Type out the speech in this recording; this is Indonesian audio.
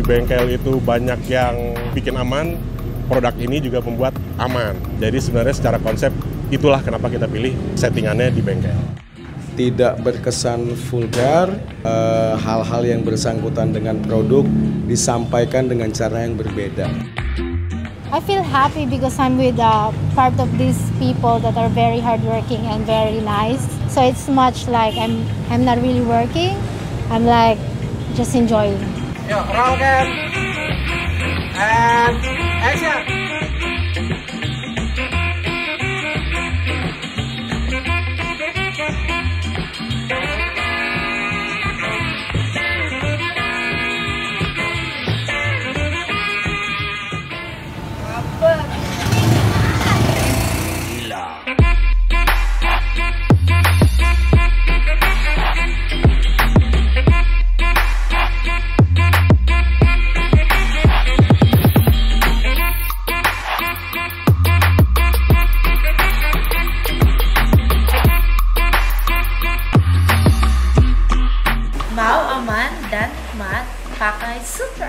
bengkel itu banyak yang bikin aman, produk ini juga membuat aman. Jadi sebenarnya secara konsep itulah kenapa kita pilih settingannya di bengkel. Tidak berkesan vulgar, eh, hal-hal yang bersangkutan dengan produk disampaikan dengan cara yang berbeda. I feel happy because I'm with a part of these people that are very hardworking and very nice. So it's much like I'm I'm not really working. I'm like just enjoying. Yo, roll. And action. mau aman dan nikmat pakai sutra.